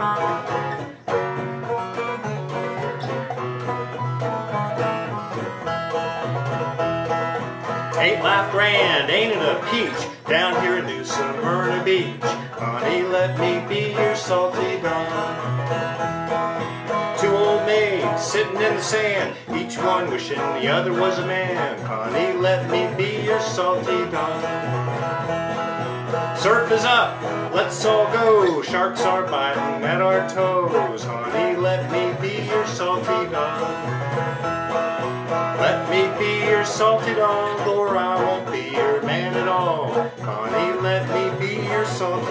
Ain't life grand, ain't it a peach, down here in New Smyrna Beach. Honey, let me be your salty don. Two old maids sitting in the sand, each one wishing the other was a man. Honey, let me be your salty don. Surf is up, let's all go. Sharks are biting at our toes. Honey, let me be your salty dog. Let me be your salty dog, or I won't be your man at all. Honey, let me be your salty